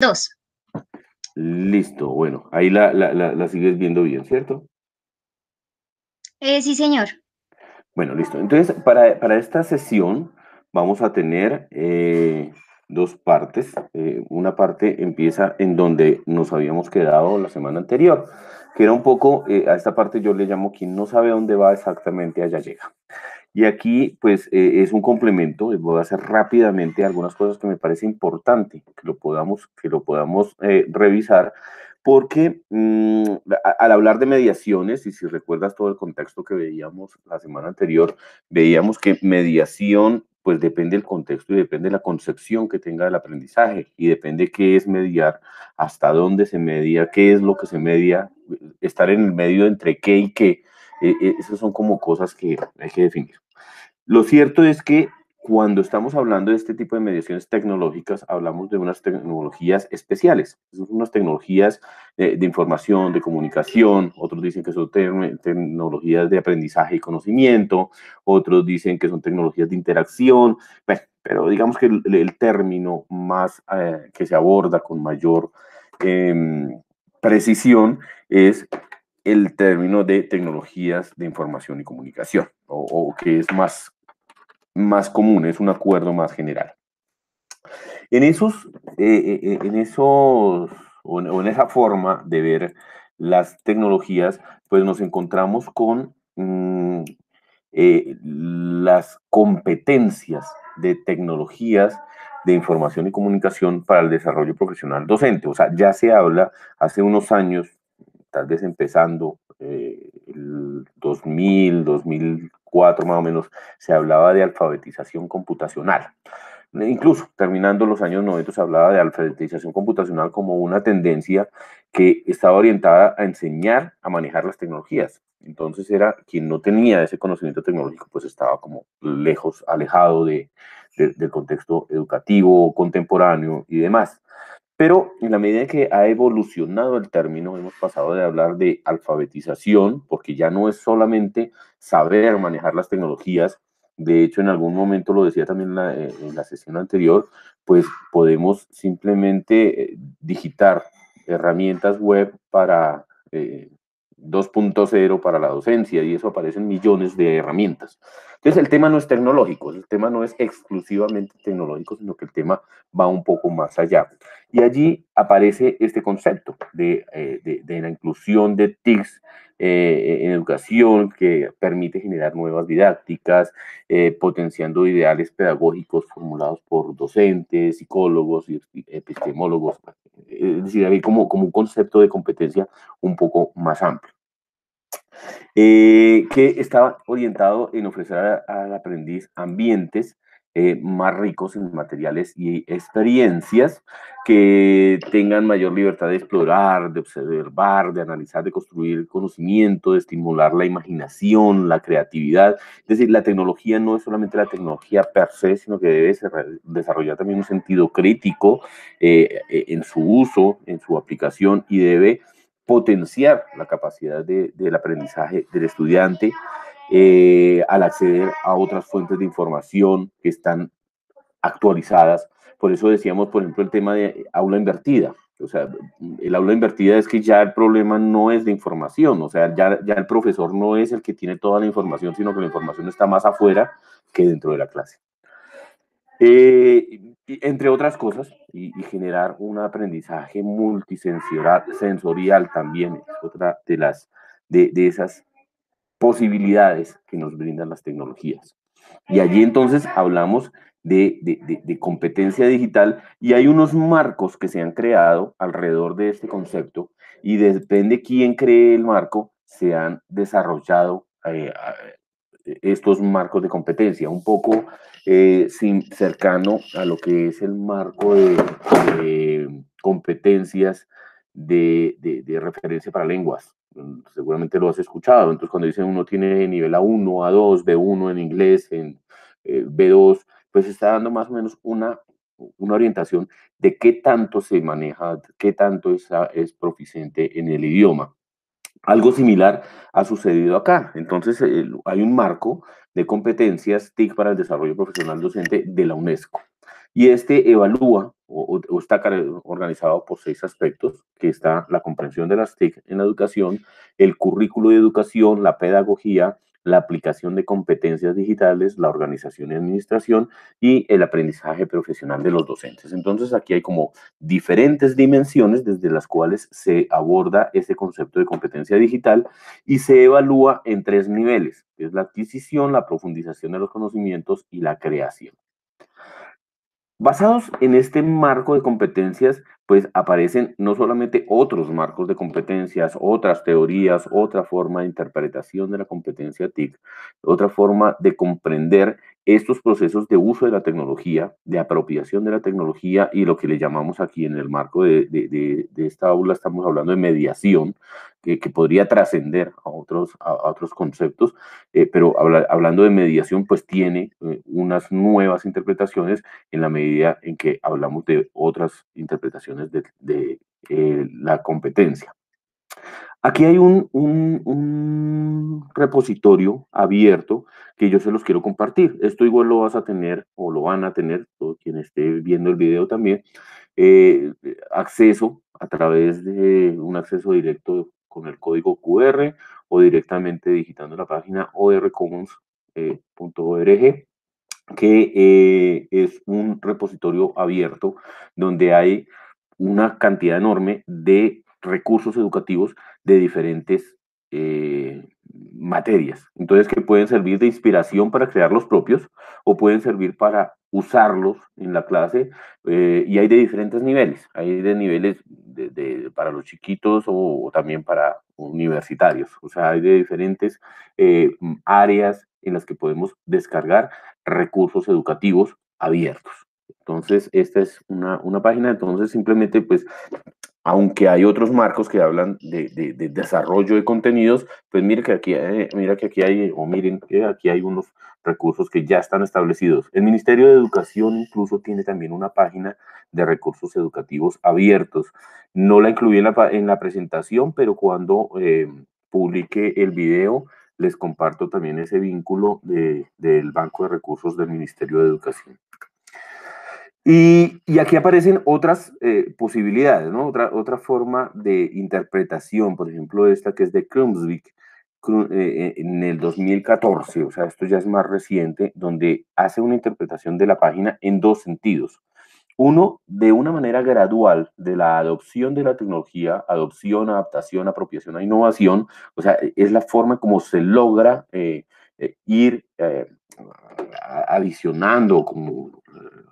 Dos. Listo, bueno, ahí la, la, sigues viendo bien, ¿cierto? Eh, sí, señor. Bueno, listo. Entonces, para, esta sesión vamos a tener eh, dos partes. Eh, una parte empieza en donde nos habíamos quedado la semana anterior, que era un poco, a esta parte yo le llamo quien no sabe dónde va exactamente, allá llega. Y aquí, pues, eh, es un complemento, voy a hacer rápidamente algunas cosas que me parece importante que lo podamos, que lo podamos eh, revisar, porque mm, al hablar de mediaciones, y si recuerdas todo el contexto que veíamos la semana anterior, veíamos que mediación, pues depende del contexto y depende de la concepción que tenga del aprendizaje, y depende qué es mediar, hasta dónde se media, qué es lo que se media, estar en el medio entre qué y qué, eh, eh, esas son como cosas que hay que definir. Lo cierto es que cuando estamos hablando de este tipo de mediaciones tecnológicas, hablamos de unas tecnologías especiales, son unas tecnologías eh, de información, de comunicación, otros dicen que son tecnologías de aprendizaje y conocimiento, otros dicen que son tecnologías de interacción, pero digamos que el, término más que se aborda con mayor em, precisión es el término de tecnologías de información y comunicación, o, que es más, más común, es un acuerdo más general. En esos, eh, eh, eh, en esos, o en, esa forma de ver las tecnologías, pues nos encontramos con mm, las competencias de tecnologías de información y comunicación para el desarrollo profesional docente. O sea, ya se habla hace unos años tal vez empezando eh, el 2000, 2004 más o menos, se hablaba de alfabetización computacional. Incluso terminando los años 90 se hablaba de alfabetización computacional como una tendencia que estaba orientada a enseñar a manejar las tecnologías. Entonces era quien no tenía ese conocimiento tecnológico, pues estaba como lejos, alejado de, del contexto educativo, contemporáneo y demás. Pero en la medida que ha evolucionado el término, hemos pasado de hablar de alfabetización, porque ya no es solamente saber manejar las tecnologías, de hecho en algún momento lo decía también eh, en la, sesión anterior, pues podemos simplemente eh, digitar herramientas web para 2.0 eh, para la docencia y eso aparecen millones de herramientas. Entonces el tema no es tecnológico, el tema no es exclusivamente tecnológico, sino que el tema va un poco más allá. Y allí aparece este concepto de, eh, la inclusión de TICs eh, en educación que permite generar nuevas didácticas, eh, potenciando ideales pedagógicos formulados por docentes, psicólogos y epistemólogos. Es decir, hay como, como un concepto de competencia un poco más amplio. Eh, que estaba orientado en ofrecer al aprendiz ambientes eh, más ricos en materiales y experiencias que tengan mayor libertad de explorar, de observar, de analizar, de construir conocimiento, de estimular la imaginación, la creatividad. Es decir, la tecnología no es solamente la tecnología per se, sino que debe desarrollar también un sentido crítico eh, en su uso, en su aplicación y debe potenciar la capacidad del aprendizaje del estudiante eh, al acceder a otras fuentes de información que están actualizadas. Por eso decíamos, por ejemplo, el tema de aula invertida. O sea, el aula invertida es que ya el problema no es de información, o sea, ya, ya el profesor no es el que tiene toda la información, sino que la información está más afuera que dentro de la clase. Eh, entre otras cosas, y, generar un aprendizaje multisensorial sensorial también es otra de, las, de, de esas posibilidades que nos brindan las tecnologías. Y allí entonces hablamos de, de, de, competencia digital y hay unos marcos que se han creado alrededor de este concepto y depende quién cree el marco, se han desarrollado eh, estos marcos de competencia, un poco eh, sin, cercano a lo que es el marco de, competencias de, de, referencia para lenguas. Seguramente lo has escuchado. Entonces, cuando dicen uno tiene nivel A1, A2, B1 en inglés, en eh, B2, pues está dando más o menos una, una orientación de qué tanto se maneja, qué tanto es, es proficiente en el idioma. Algo similar ha sucedido acá. Entonces, hay un marco de competencias TIC para el desarrollo profesional docente de la UNESCO. Y este evalúa o, está organizado por seis aspectos, que está la comprensión de las TIC en la educación, el currículo de educación, la pedagogía, la aplicación de competencias digitales, la organización y administración y el aprendizaje profesional de los docentes. Entonces aquí hay como diferentes dimensiones desde las cuales se aborda ese concepto de competencia digital y se evalúa en tres niveles, que es la adquisición, la profundización de los conocimientos y la creación. Basados en este marco de competencias, pues aparecen no solamente otros marcos de competencias, otras teorías, otra forma de interpretación de la competencia TIC, otra forma de comprender estos procesos de uso de la tecnología, de apropiación de la tecnología y lo que le llamamos aquí en el marco de, esta aula, estamos hablando de mediación, que, podría trascender a otros, a, otros conceptos, eh, pero hablando de mediación, pues tiene eh, unas nuevas interpretaciones en la medida en que hablamos de otras interpretaciones de, eh, la competencia. Aquí hay un, repositorio abierto que yo se los quiero compartir. Esto igual lo vas a tener o lo van a tener, todo quien esté viendo el video también, eh, acceso a través de un acceso directo con el código QR o directamente digitando la página orcommons.org, eh, que eh, es un repositorio abierto donde hay una cantidad enorme de recursos educativos de diferentes eh, materias. Entonces, que pueden servir de inspiración para crear los propios o pueden servir para usarlos en la clase eh, y hay de diferentes niveles. Hay de niveles para los chiquitos o, también para universitarios. O sea, hay de diferentes eh, áreas en las que podemos descargar recursos educativos abiertos. Entonces, esta es una, una página, entonces simplemente pues aunque hay otros marcos que hablan de, desarrollo de contenidos, pues mire que aquí, hay, mira que aquí hay, o miren que aquí hay unos recursos que ya están establecidos. El Ministerio de Educación incluso tiene también una página de recursos educativos abiertos. No la incluí en la, en la presentación, pero cuando eh, publique el video, les comparto también ese vínculo del Banco de Recursos del Ministerio de Educación. Y, aquí aparecen otras eh, posibilidades, ¿no? Otra, otra forma de interpretación, por ejemplo, esta que es de Krumsvik eh, eh, en el 2014, o sea, esto ya es más reciente, donde hace una interpretación de la página en dos sentidos. Uno, de una manera gradual de la adopción de la tecnología, adopción, adaptación, apropiación a innovación, o sea, es la forma como se logra ir adicionando, como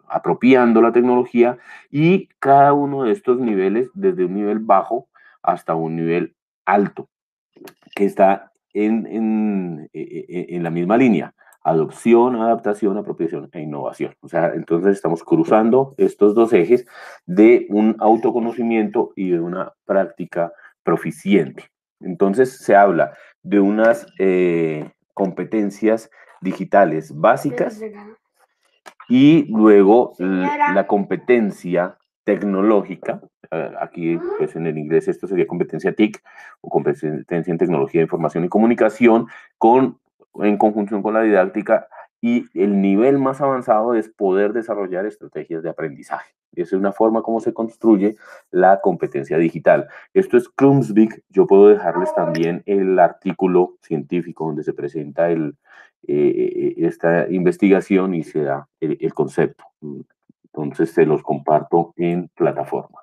apropiando la tecnología y cada uno de estos niveles, desde un nivel bajo hasta un nivel alto, que está en, en, e, e, en, la misma línea, adopción, adaptación, apropiación e innovación. O sea, entonces estamos cruzando estos dos ejes de un autoconocimiento y de una práctica proficiente. Entonces se habla de unas eh, competencias digitales básicas y luego la competencia tecnológica, eh, aquí pues en el inglés esto sería competencia TIC o competencia en tecnología de información y comunicación, con, en conjunción con la didáctica y el nivel más avanzado es poder desarrollar estrategias de aprendizaje. Es una forma como se construye la competencia digital. Esto es Krumsvik. Yo puedo dejarles también el artículo científico donde se presenta el, eh, esta investigación y se da el, concepto. Entonces se los comparto en plataforma.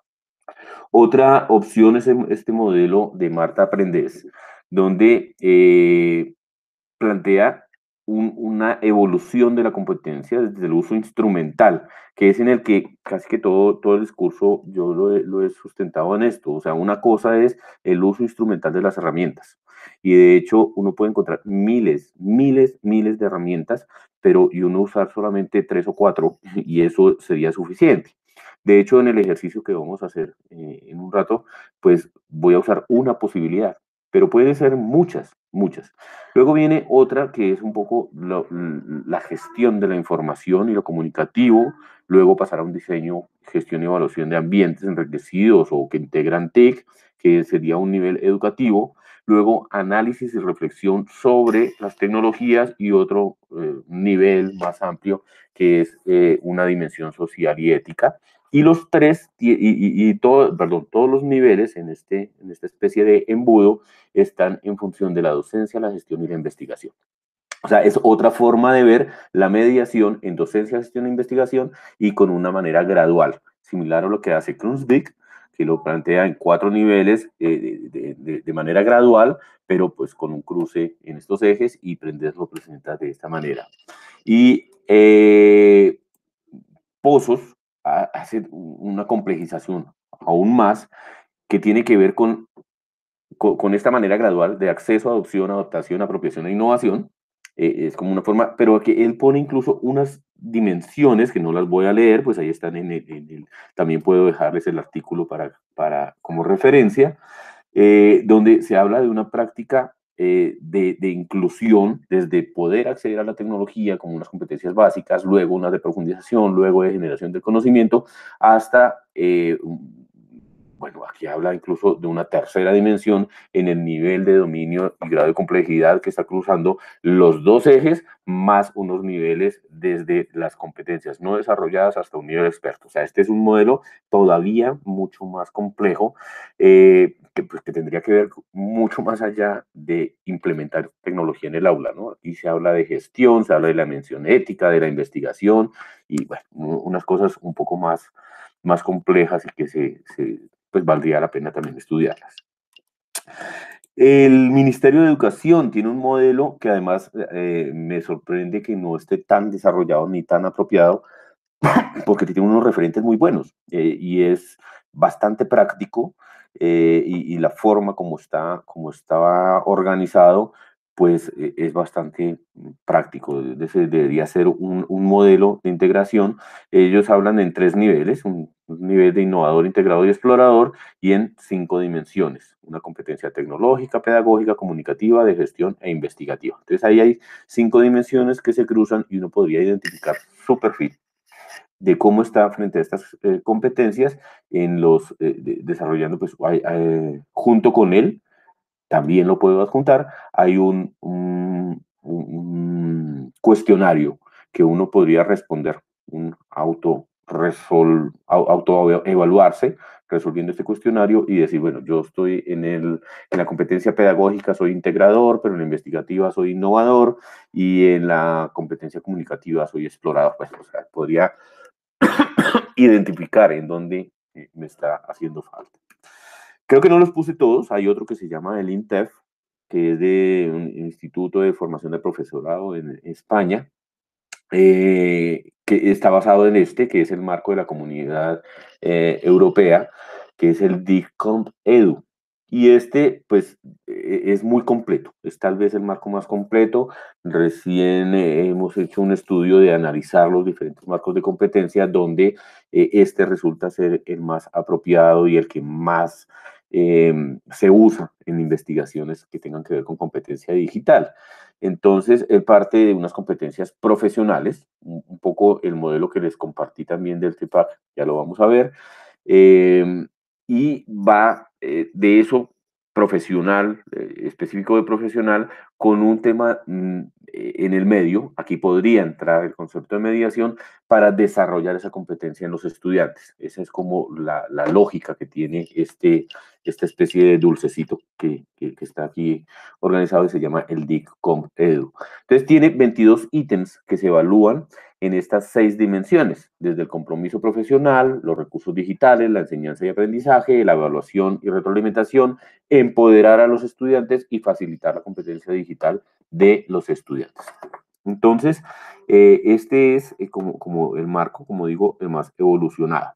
Otra opción es este modelo de Marta Aprendes, donde eh, plantea una evolución de la competencia desde el uso instrumental, que es en el que casi que todo, todo el discurso yo lo he sustentado en esto. O sea, una cosa es el uso instrumental de las herramientas. Y de hecho, uno puede encontrar miles, miles, miles de herramientas, pero y uno usar solamente tres o cuatro, y eso sería suficiente. De hecho, en el ejercicio que vamos a hacer eh, en un rato, pues voy a usar una posibilidad, pero puede ser muchas, muchas. Luego viene otra que es un poco la gestión de la información y lo comunicativo, luego pasar a un diseño, gestión y evaluación de ambientes enriquecidos o que integran TIC, que sería un nivel educativo, luego análisis y reflexión sobre las tecnologías y otro eh, nivel más amplio que es eh, una dimensión social y ética. Y los tres, y, todo, perdón, todos los niveles en, este, en esta especie de embudo están en función de la docencia, la gestión y la investigación. O sea, es otra forma de ver la mediación en docencia, gestión e investigación y con una manera gradual, similar a lo que hace Krunsvik, que lo plantea en cuatro niveles eh, de, manera gradual, pero pues con un cruce en estos ejes y prenderlo presenta de esta manera. Y eh, Pozos hace una complejización aún más que tiene que ver con, con, esta manera gradual de acceso, adopción, adaptación, apropiación e innovación, eh, es como una forma, pero que él pone incluso unas dimensiones que no las voy a leer, pues ahí están también puedo dejarles el artículo para, para como referencia, eh, donde se habla de una práctica eh, de, inclusión desde poder acceder a la tecnología como unas competencias básicas, luego una de profundización, luego de generación del conocimiento, hasta bueno, aquí habla incluso de una tercera dimensión en el nivel de dominio y grado de complejidad que está cruzando los dos ejes más unos niveles desde las competencias no desarrolladas hasta un nivel experto. O sea, este es un modelo todavía mucho más complejo eh, que, pues, que tendría que ver mucho más allá de implementar tecnología en el aula, ¿no? Aquí se habla de gestión, se habla de la mención ética, de la investigación y, bueno, unas cosas un poco más más complejas y que se, pues valdría la pena también estudiarlas. El Ministerio de Educación tiene un modelo que además eh, me sorprende que no esté tan desarrollado ni tan apropiado, porque tiene unos referentes muy buenos eh, y es bastante práctico eh, y, la forma como está, como estaba organizado pues e, es bastante práctico, debería ser un, modelo de integración. Ellos hablan en tres niveles, un, nivel de innovador, integrador y explorador, y en cinco dimensiones, una competencia tecnológica, pedagógica, comunicativa, de gestión e investigativa. Entonces ahí hay cinco dimensiones que se cruzan y uno podría identificar su perfil de cómo está frente a estas eh, competencias en los eh, desarrollando pues junto con él también lo puedo adjuntar, hay un, cuestionario que uno podría responder, un auto, resol, autoevaluarse resolviendo este cuestionario y decir, bueno, yo estoy en, el, en la competencia pedagógica, soy integrador, pero en la investigativa soy innovador y en la competencia comunicativa soy explorador. Pues, o sea, podría identificar en dónde eh, me está haciendo falta. Creo que no los puse todos. Hay otro que se llama el INTEF, que es de un instituto de formación de profesorado en España, eh, que está basado en este, que es el marco de la comunidad eh, europea, que es el DICOMP EDU. Y este, pues, e-, es muy completo, es tal vez el marco más completo. Recién eh, hemos hecho un estudio de analizar los diferentes marcos de competencia, donde este resulta ser el más apropiado y el que más Em, se usa en investigaciones que tengan que ver con competencia digital. Entonces, él parte de unas competencias profesionales, un, poco el modelo que les compartí también del TIPAC, ya lo vamos a ver, em, y va eh, de eso profesional, eh, específico de profesional, con un tema mm, eh, en el medio, aquí podría entrar el concepto de mediación para desarrollar esa competencia en los estudiantes. Esa es como la, la lógica que tiene este, esta especie de dulcecito que, que, está aquí organizado y se llama el DICCOM Edu. Entonces tiene 22 ítems que se evalúan en estas seis dimensiones, desde el compromiso profesional, los recursos digitales, la enseñanza y aprendizaje, la evaluación y retroalimentación, empoderar a los estudiantes y facilitar la competencia digital de los estudiantes. Entonces, eh, este es eh, como, como el marco, como digo, el más evolucionado.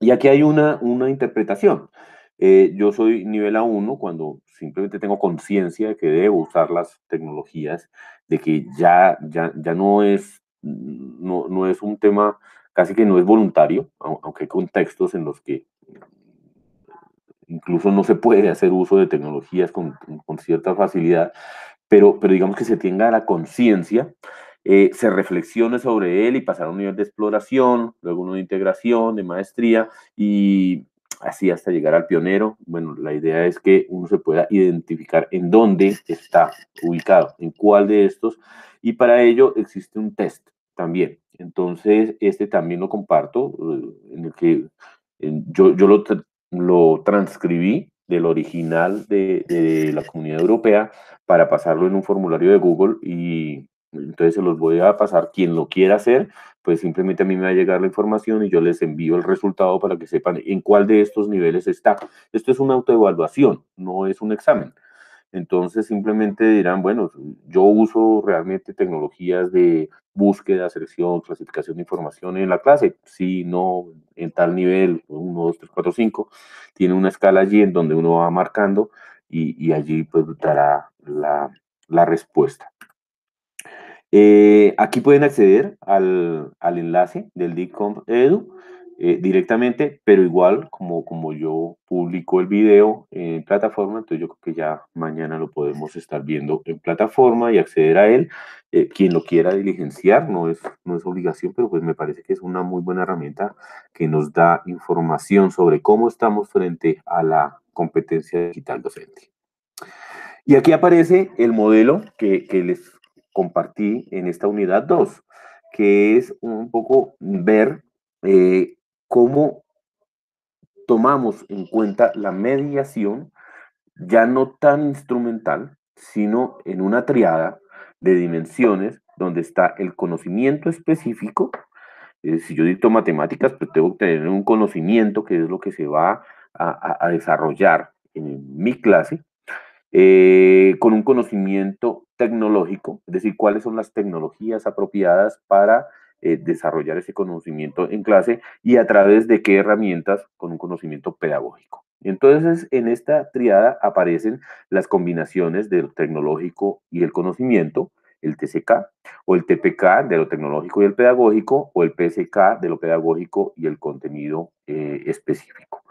Y aquí hay una, una interpretación. Eh, yo soy nivel A1 cuando simplemente tengo conciencia de que debo usar las tecnologías, de que ya, ya, ya no es no, no es un tema casi que no es voluntario, aunque hay contextos en los que incluso no se puede hacer uso de tecnologías con, con cierta facilidad, pero, pero digamos que se tenga la conciencia, eh, se reflexione sobre él y pasar a un nivel de exploración, luego uno de integración, de maestría, y, así hasta llegar al pionero. Bueno, la idea es que uno se pueda identificar en dónde está ubicado, en cuál de estos, y para ello existe un test también. Entonces, este también lo comparto, eh, en el que yo, yo lo, lo transcribí del original de, de, la comunidad europea para pasarlo en un formulario de Google y entonces se los voy a pasar. Quien lo quiera hacer, pues simplemente a mí me va a llegar la información y yo les envío el resultado para que sepan en cuál de estos niveles está. Esto es una autoevaluación, no es un examen. Entonces simplemente dirán, bueno, yo uso realmente tecnologías de búsqueda, selección, clasificación de información en la clase. Si no, en tal nivel, 1, 2, 3, 4, 5, tiene una escala allí en donde uno va marcando y, allí pues dará la, la respuesta. Eh, aquí pueden acceder al, al enlace del DICOMP Edu eh, directamente, pero igual como, como yo publico el video en plataforma, entonces yo creo que ya mañana lo podemos estar viendo en plataforma y acceder a él. Eh, quien lo quiera diligenciar, no es, no es obligación, pero pues me parece que es una muy buena herramienta que nos da información sobre cómo estamos frente a la competencia digital docente. Y aquí aparece el modelo que, que les compartí en esta unidad 2, que es un poco ver eh, cómo tomamos en cuenta la mediación ya no tan instrumental, sino en una triada de dimensiones donde está el conocimiento específico. Eh, si yo dicto matemáticas, pues tengo que tener un conocimiento que es lo que se va a, a desarrollar en mi clase, eh, con un conocimiento tecnológico, es decir, cuáles son las tecnologías apropiadas para eh, desarrollar ese conocimiento en clase y a través de qué herramientas con un conocimiento pedagógico. Entonces, en esta triada aparecen las combinaciones del tecnológico y el conocimiento, el TCK, o el TPK de lo tecnológico y el pedagógico, o el PSK de lo pedagógico y el contenido eh, específico.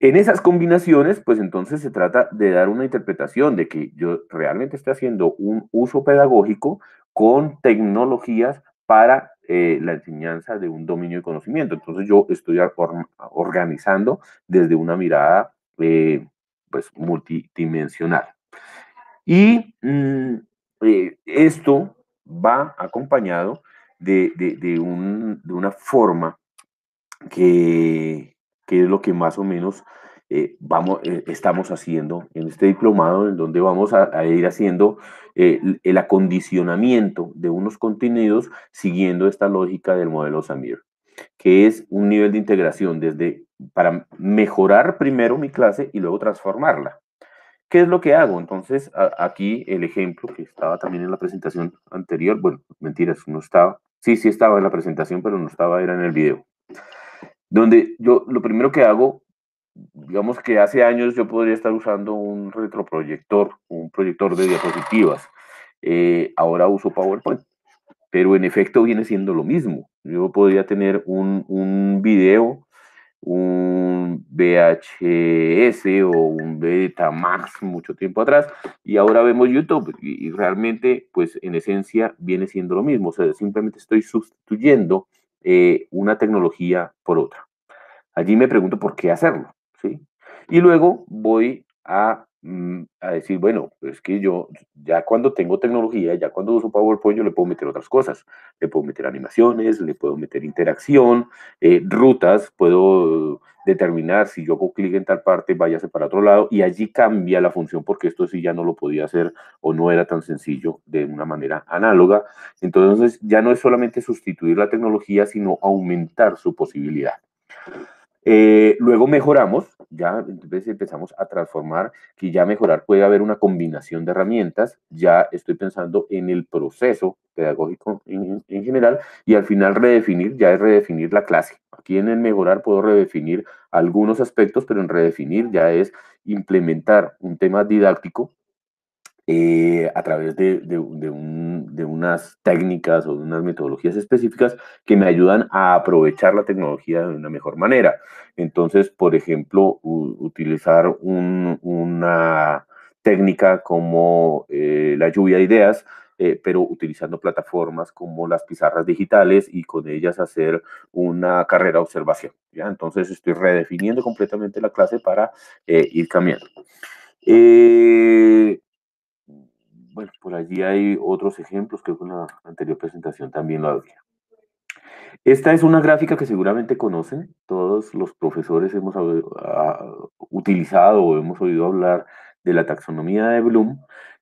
En esas combinaciones, pues entonces se trata de dar una interpretación de que yo realmente estoy haciendo un uso pedagógico con tecnologías para eh, la enseñanza de un dominio de conocimiento. Entonces yo estoy organizando desde una mirada eh, pues multidimensional. Y mm, eh, esto va acompañado de, de, de, un, de una forma que, que es lo que más o menos eh, vamos, eh, estamos haciendo en este diplomado, en donde vamos a, a ir haciendo eh, el acondicionamiento de unos contenidos siguiendo esta lógica del modelo Samir, que es un nivel de integración desde para mejorar primero mi clase y luego transformarla. ¿Qué es lo que hago? Entonces, a, aquí el ejemplo que estaba también en la presentación anterior, bueno, mentiras, no estaba, sí, sí estaba en la presentación, pero no estaba, era en el video donde yo lo primero que hago, digamos que hace años yo podría estar usando un retroproyector, un proyector de diapositivas. Eh, ahora uso PowerPoint, pero en efecto viene siendo lo mismo. Yo podría tener un, un video, un VHS o un Betamax mucho tiempo atrás y ahora vemos YouTube y, realmente pues en esencia viene siendo lo mismo. O sea, simplemente estoy sustituyendo eh, una tecnología por otra. Allí me pregunto por qué hacerlo, Y luego voy a, mm, a decir, bueno, es que yo ya cuando tengo tecnología, ya cuando uso PowerPoint, yo le puedo meter otras cosas. Le puedo meter animaciones, le puedo meter interacción, eh, rutas, puedo determinar si yo hago clic en tal parte, váyase para otro lado, y allí cambia la función porque esto sí ya no lo podía hacer o no era tan sencillo de una manera análoga. Entonces ya no es solamente sustituir la tecnología, sino aumentar su posibilidad. Eh, luego mejoramos, ya entonces empezamos a transformar, que ya mejorar puede haber una combinación de herramientas, ya estoy pensando en el proceso pedagógico en, en, general y al final redefinir, ya es redefinir la clase. Aquí en el mejorar puedo redefinir algunos aspectos, pero en redefinir ya es implementar un tema didáctico eh, a través de, de, un, de, unas técnicas o de unas metodologías específicas que me ayudan a aprovechar la tecnología de una mejor manera. Entonces, por ejemplo, utilizar un, una técnica como eh, la lluvia de ideas eh, pero utilizando plataformas como las pizarras digitales y con ellas hacer una carrera de observación. ¿ya? Entonces estoy redefiniendo completamente la clase para eh, ir cambiando. Bueno, por allí hay otros ejemplos, creo que en la anterior presentación también lo había. Esta es una gráfica que seguramente conocen, todos los profesores hemos ah, utilizado o hemos oído hablar de la taxonomía de Bloom.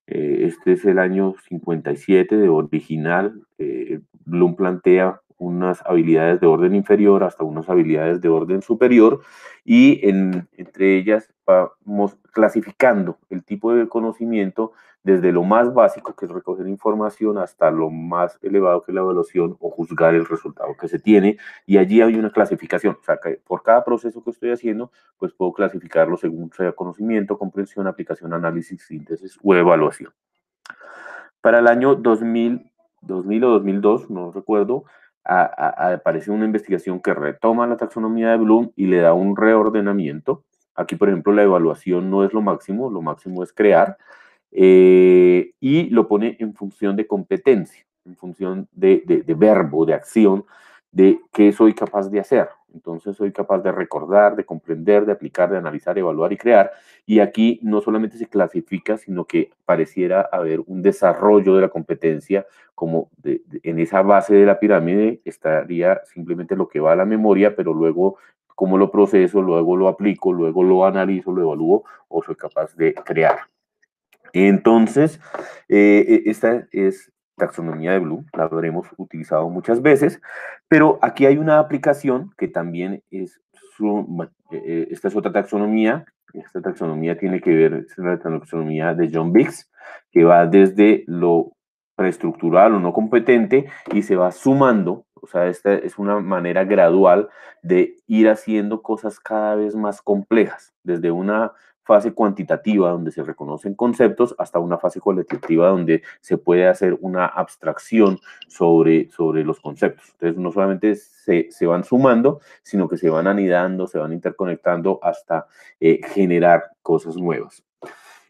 Eh, este es el año 57 de original. Eh, Bloom plantea unas habilidades de orden inferior hasta unas habilidades de orden superior y entre ellas vamos clasificando el tipo de conocimiento desde lo más básico, que es recoger información, hasta lo más elevado, que es la evaluación o juzgar el resultado que se tiene. Y allí hay una clasificación. O sea, que por cada proceso que estoy haciendo, pues puedo clasificarlo según sea conocimiento, comprensión, aplicación, análisis, síntesis o evaluación. Para el año 2000, 2000 o 2002, no recuerdo, aparece una investigación que retoma la taxonomía de Bloom y le da un reordenamiento. Aquí, por ejemplo, la evaluación no es lo máximo, lo máximo es crear, eh, y lo pone en función de competencia, en función de, verbo, de acción, de qué soy capaz de hacer. Entonces soy capaz de recordar, de comprender, de aplicar, de analizar, evaluar y crear. Y aquí no solamente se clasifica, sino que pareciera haber un desarrollo de la competencia, como en esa base de la pirámide estaría simplemente lo que va a la memoria, pero luego cómo lo proceso, luego lo aplico, luego lo analizo, lo evalúo o soy capaz de crear. Entonces, eh, e, esta es taxonomía de Blue, la habremos utilizado muchas veces, pero aquí hay una aplicación que también es, su, e, e, esta es otra taxonomía, esta taxonomía tiene que ver, con la taxonomía de John Biggs, que va desde lo preestructural o no competente y se va sumando, o sea, esta es una manera gradual de ir haciendo cosas cada vez más complejas, desde una fase cuantitativa donde se reconocen conceptos hasta una fase cualitativa donde se puede hacer una abstracción sobre, sobre los conceptos. Entonces, no solamente se, se van sumando, sino que se van anidando, se van interconectando hasta eh, generar cosas nuevas.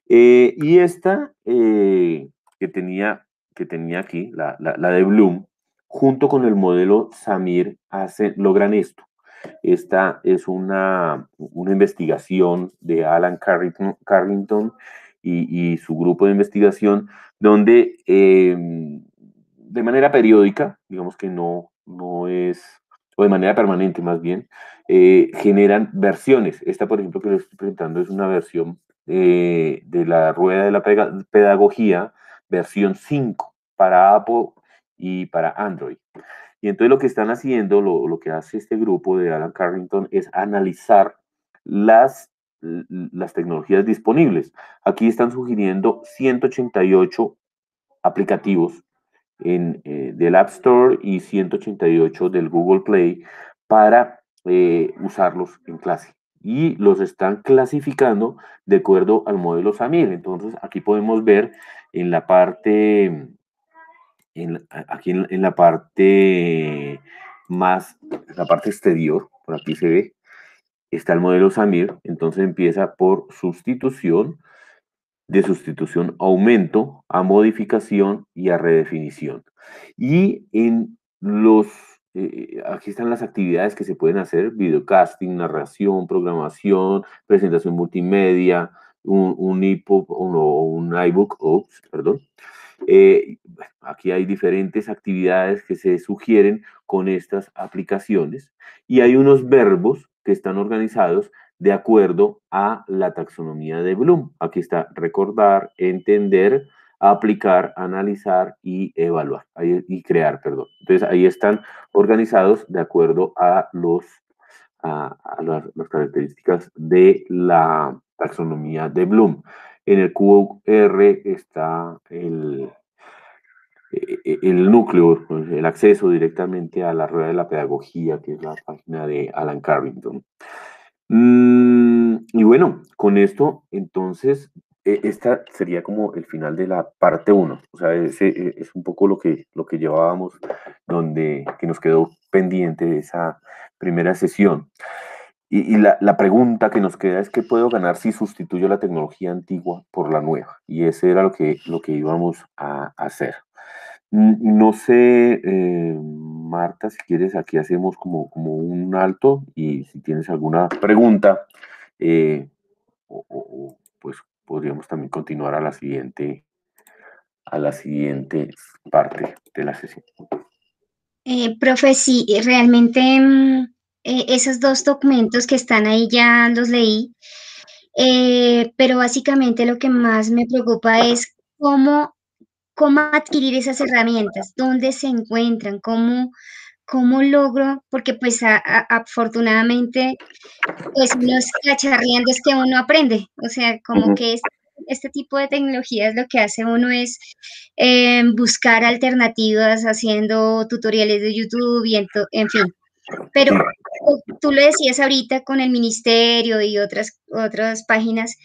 Eh, y esta eh, que, tenía, que tenía aquí, la, la, la de Bloom, junto con el modelo Samir, hace, logran esto esta es una, una investigación de Alan Carrington, y, su grupo de investigación, donde em, de manera periódica, digamos que no, no es, o de manera permanente más bien, eh, generan versiones. Esta, por ejemplo, que les estoy presentando es una versión eh, de la rueda de la pedagogía, versión 5 para Apple y para Android. Y entonces lo que están haciendo, lo, que hace este grupo de Alan Carrington es analizar las, las tecnologías disponibles. Aquí están sugiriendo 188 aplicativos en, eh, del App Store y 188 del Google Play para eh, usarlos en clase. Y los están clasificando de acuerdo al modelo SAMIL. Entonces, aquí podemos ver en la parte aquí en, la parte más, la parte exterior, por aquí se ve, está el modelo Samir, entonces empieza por sustitución, de sustitución aumento, a modificación y a redefinición. Y en los, eh, aquí están las actividades que se pueden hacer, videocasting, narración, programación, presentación multimedia, un, un EPUB o un iBook, perdón, eh, aquí hay diferentes actividades que se sugieren con estas aplicaciones y hay unos verbos que están organizados de acuerdo a la taxonomía de Bloom. Aquí está recordar, entender, aplicar, analizar y evaluar y crear, perdón. Entonces ahí están organizados de acuerdo a los a, las, las, características de la taxonomía de Bloom. En el QR está el, e, e, el núcleo, pues, el acceso directamente a la rueda de la pedagogía, que es la página de Alan Carrington. Mm, y bueno, con esto, entonces, e, esta sería como el final de la parte 1. O sea, ese es un poco lo que, lo que llevábamos, donde que nos quedó pendiente de esa primera sesión. Y, la, la, pregunta que nos queda es qué puedo ganar si sustituyo la tecnología antigua por la nueva. Y ese era lo que, lo que íbamos a hacer. No sé, eh, Marta, si quieres, aquí hacemos como, como un alto y si tienes alguna pregunta, eh, pues podríamos también continuar a la siguiente, a la siguiente parte de la sesión. Eh, profe, sí, realmente mm, esos dos documentos que están ahí ya los leí, pero básicamente lo que más me preocupa es cómo cómo adquirir esas herramientas, dónde se encuentran, cómo, cómo logro, porque pues afortunadamente, pues unos cacharriando es que uno aprende, o sea, como que este tipo de tecnologías lo que hace uno es em, buscar alternativas haciendo tutoriales de YouTube y en, fin. Pero tú lo decías ahorita con el ministerio y otras, otras páginas,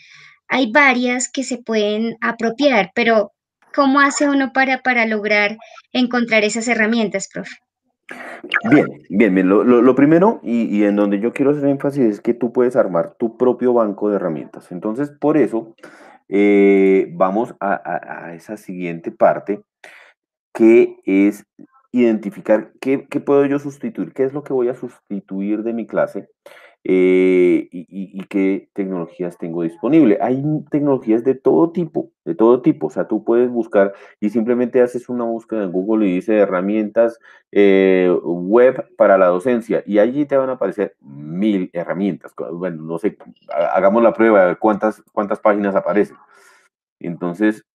hay varias que se pueden apropiar, pero ¿Cómo hace uno para, para lograr encontrar esas herramientas, profe? Bien, bien, bien. Lo, primero y, en donde yo quiero hacer énfasis es que tú puedes armar tu propio banco de herramientas. Entonces, por eso, eh, vamos a, esa siguiente parte que es identificar qué, puedo yo sustituir, qué es lo que voy a sustituir de mi clase eh, y, qué tecnologías tengo disponible. Hay tecnologías de todo tipo, de todo tipo. O sea, tú puedes buscar y simplemente haces una búsqueda en Google y dice herramientas eh, web para la docencia y allí te van a aparecer mil herramientas. Bueno, no sé, hagamos la prueba de ver cuántas, cuántas páginas aparecen. Entonces,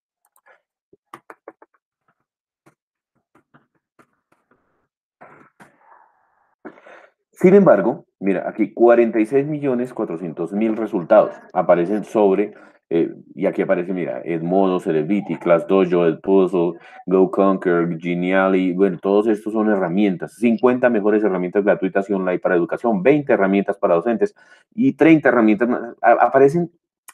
Sin embargo, mira, aquí 46 millones 400 mil resultados aparecen sobre, eh, y aquí aparece, mira, Edmodo, Celebrity, Class Dojo, Edpuzzle, Go Conquer, Genially, bueno, todos estos son herramientas, 50 mejores herramientas gratuitas online para educación, 20 herramientas para docentes y 30 herramientas. Aparecen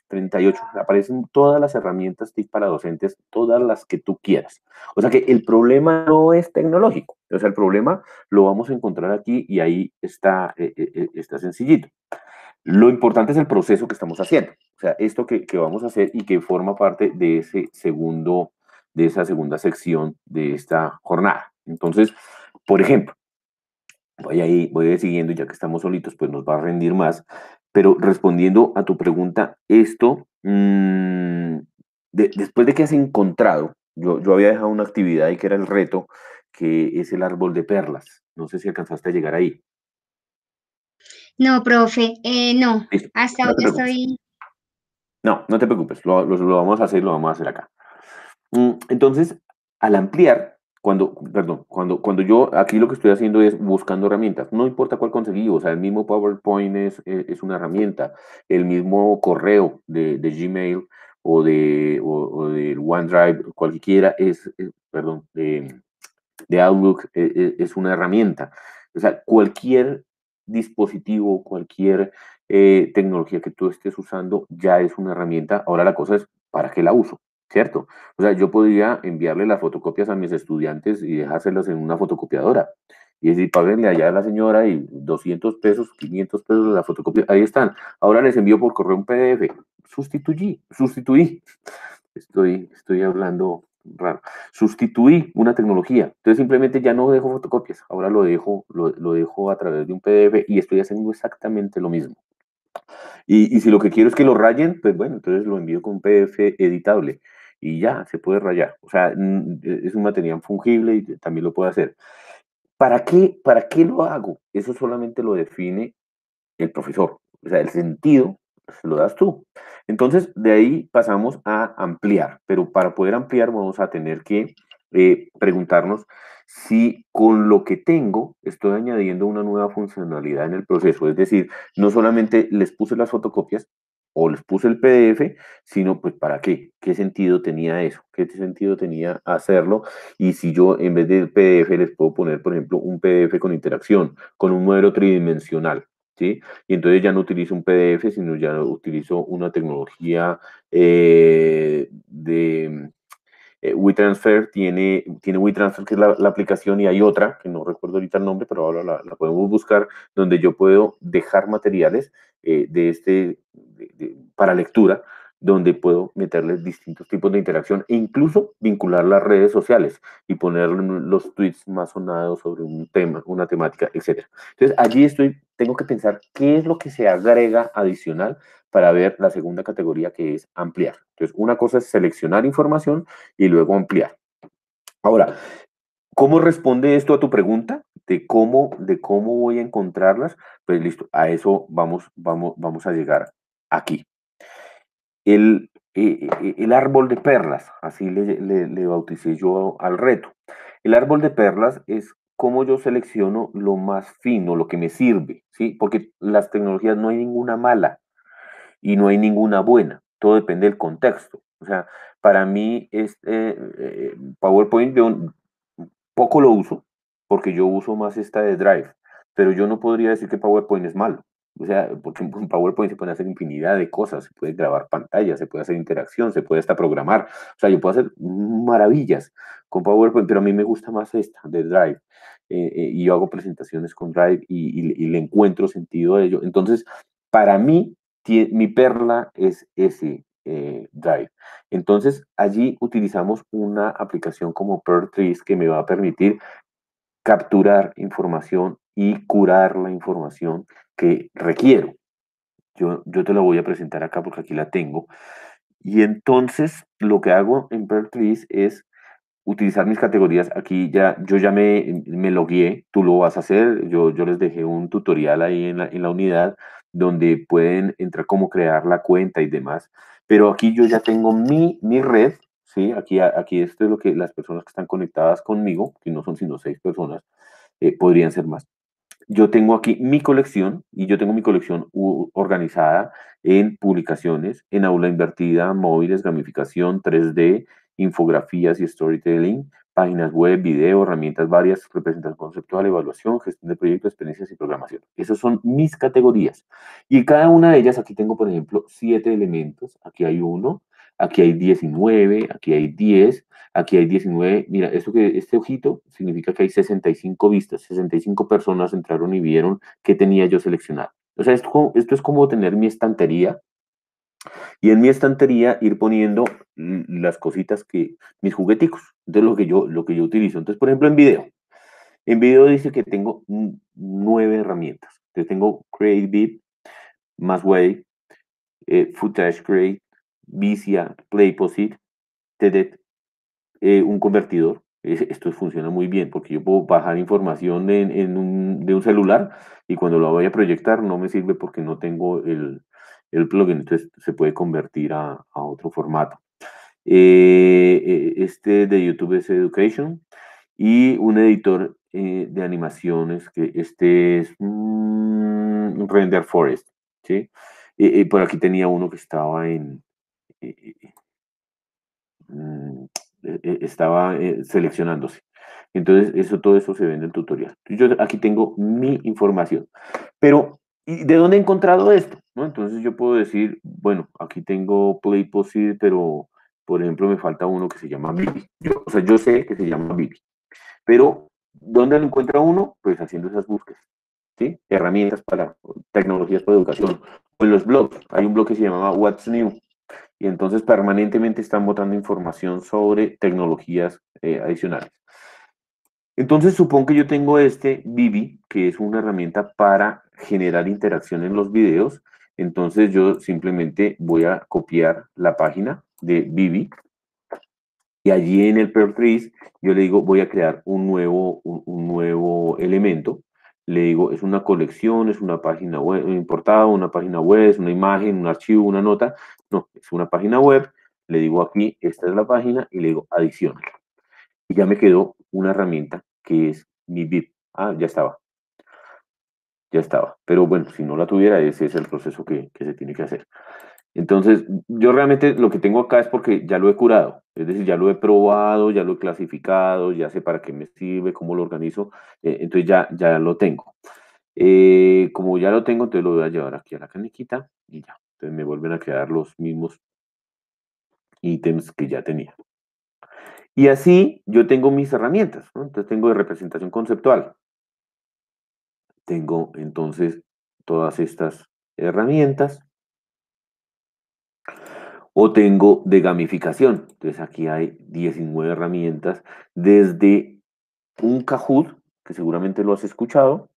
38, aparecen todas las herramientas TIC para docentes, todas las que tú quieras. O sea que el problema no es tecnológico, o sea, el problema lo vamos a encontrar aquí y ahí está, eh, eh, eh, está sencillito. Lo importante es el proceso que estamos haciendo, o sea, esto que, que, vamos a hacer y que forma parte de ese segundo, de esa segunda sección de esta jornada. Entonces, por ejemplo, voy a ir, voy a ya que estamos solitos, pues nos va a rendir más. Pero respondiendo a tu pregunta, esto, mm, después de que has encontrado, yo, yo había dejado una actividad y que era el reto, que es el árbol de perlas. No sé si alcanzaste a llegar ahí. No, profe, eh, no. Hasta ahora estoy. No, no te preocupes, lo, lo, vamos a hacer, lo vamos a hacer acá. Mm, entonces, al ampliar, cuando, perdón, cuando, cuando yo aquí lo que estoy haciendo es buscando herramientas, no importa cuál conseguí, o sea, el mismo PowerPoint es, es una herramienta, el mismo correo de, de Gmail o de, o, de OneDrive, cualquiera es, perdón, de, de Outlook es, e, es, una herramienta. O sea, cualquier dispositivo, cualquier eh, tecnología que tú estés usando ya es una herramienta. Ahora la cosa es, ¿para qué la uso? ¿Cierto? O sea, yo podría enviarle las fotocopias a mis estudiantes y dejárselas en una fotocopiadora. Y decir, páguenle allá a la señora y 200 pesos, 500 pesos de la fotocopia, ahí están. Ahora les envío por correo un PDF. Sustituí, sustituí. Estoy, estoy hablando raro. Sustituí una tecnología. Entonces simplemente ya no dejo fotocopias, ahora lo dejo, lo, lo dejo a través de un PDF y estoy haciendo exactamente lo mismo. Y, y, si lo que quiero es que lo rayen, pues bueno, entonces lo envío con un PDF editable y ya se puede rayar. O sea, e, es un material fungible y también lo puede hacer. ¿Para qué, ¿Para qué lo hago? Eso solamente lo define el profesor. O sea, el sentido lo das tú. Entonces, de ahí pasamos a ampliar, pero para poder ampliar vamos a tener que eh, preguntarnos si con lo que tengo estoy añadiendo una nueva funcionalidad en el proceso. Es decir, no solamente les puse las fotocopias, o les puse el PDF, sino pues para qué, qué sentido tenía eso, qué sentido tenía hacerlo y si yo en vez del PDF les puedo poner, por ejemplo, un PDF con interacción, con un modelo tridimensional, ¿sí? Y entonces ya no utilizo un PDF, sino ya utilizo una tecnología eh, de... Eh, WeTransfer tiene, tiene WeTransfer, que es la, aplicación, y hay otra, que no recuerdo ahorita el nombre, pero ahora la, la podemos buscar, donde yo puedo dejar materiales eh, de este, para lectura donde puedo meterles distintos tipos de interacción e incluso vincular las redes sociales y poner los tweets más sonados sobre un tema, una temática, etc. Entonces, allí estoy, tengo que pensar qué es lo que se agrega adicional para ver la segunda categoría que es ampliar. Entonces, una cosa es seleccionar información y luego ampliar. Ahora, ¿cómo responde esto a tu pregunta de cómo, de cómo voy a encontrarlas? Pues listo, a eso vamos, vamos, vamos a llegar aquí el, eh, eh, el árbol de perlas, así le, le, bauticé yo al reto. El árbol de perlas es cómo yo selecciono lo más fino, lo que me sirve, ¿sí? Porque las tecnologías no hay ninguna mala y no hay ninguna buena, todo depende del contexto. O sea, para mí este PowerPoint poco lo uso porque yo uso más esta de Drive, pero yo no podría decir que PowerPoint es malo. O sea, porque en PowerPoint se pueden hacer infinidad de cosas, se puede grabar pantallas, se puede hacer interacción, se puede hasta programar. O sea, yo puedo hacer maravillas con PowerPoint, pero a mí me gusta más esta de Drive. Eh, eh, y yo hago presentaciones con Drive y, le encuentro sentido a ello. Entonces, para mí, mi perla es ese eh, Drive. Entonces, allí utilizamos una aplicación como PearTrees que me va a permitir capturar información y curar la información que requiero. Yo, yo te la voy a presentar acá porque aquí la tengo. Y entonces lo que hago en Trees es utilizar mis categorías. Aquí ya, yo ya me, me logué, tú lo vas a hacer. Yo, yo les dejé un tutorial ahí en la, en la unidad donde pueden entrar cómo crear la cuenta y demás. Pero aquí yo ya tengo mi, mi red, ¿sí? Aquí, aquí esto es lo que las personas que están conectadas conmigo, que no son sino seis personas, eh, podrían ser más yo tengo aquí mi colección y yo tengo mi colección organizada en publicaciones, en aula invertida, móviles, gamificación, 3D, infografías y storytelling, páginas web, video, herramientas varias, representación conceptual, evaluación, gestión de proyectos, experiencias y programación. Esas son mis categorías. Y cada una de ellas, aquí tengo, por ejemplo, siete elementos. Aquí hay uno, aquí hay 19, aquí hay 10, aquí hay 19. Mira, esto que, este ojito significa que hay 65 vistas, 65 personas entraron y vieron qué tenía yo seleccionado. O sea, esto, es como tener mi estantería y en mi estantería ir poniendo las cositas que, mis jugueticos, de lo que yo, lo que yo utilizo. Entonces, por ejemplo, en video. En video dice que tengo nueve herramientas. Entonces tengo Create Beat, Massway, eh, Footage Create, Vicia, PlayPosit, TEDet, eh, un convertidor. Esto funciona muy bien porque yo puedo bajar información de un celular y cuando lo voy a proyectar no me sirve porque no tengo el, plugin, entonces se puede convertir a, otro formato. Eh, eh, este de YouTube es Education y un editor de animaciones que este es un Render Forest. ¿sí? por aquí tenía uno que estaba en, e, e, estaba eh, seleccionándose. Entonces, eso, todo eso se ve en el tutorial. Yo aquí tengo mi información. Pero, ¿y de dónde he encontrado esto? ¿No? Entonces yo puedo decir, bueno, aquí tengo Play pero, por ejemplo, me falta uno que se llama Bibi. Yo, o sea, yo sé que se llama Bibi. Pero, ¿dónde lo encuentra uno? Pues haciendo esas búsquedas. ¿sí? Herramientas para tecnologías para educación. O en los blogs. Hay un blog que se llama What's New y entonces permanentemente están botando información sobre tecnologías eh, adicionales. Entonces supongo que yo tengo este Vivi, que es una herramienta para generar interacción en los videos. Entonces yo simplemente voy a copiar la página de Vivi y allí en el Trees yo le digo voy a crear un nuevo, un nuevo elemento le digo, es una colección, es una página web importada, una página web, es una imagen, un archivo, una nota. No, es una página web. Le digo aquí, esta es la página y le digo adicional. Y ya me quedó una herramienta que es mi bit. Ah, ya estaba. Ya estaba. Pero bueno, si no la tuviera, ese es el proceso que, que se tiene que hacer. Entonces, yo realmente lo que tengo acá es porque ya lo he curado, es decir, ya lo he probado, ya lo he clasificado, ya sé para qué me sirve, cómo lo organizo, eh, entonces ya, ya lo tengo. Eh, como ya lo tengo, entonces lo voy a llevar aquí a la canequita y ya. Entonces me vuelven a quedar los mismos ítems que ya tenía. Y así yo tengo mis herramientas, entonces tengo de representación conceptual. Tengo entonces todas estas herramientas O tengo de gamificación. Entonces aquí hay 19 herramientas desde un Kahoot, que seguramente lo has escuchado,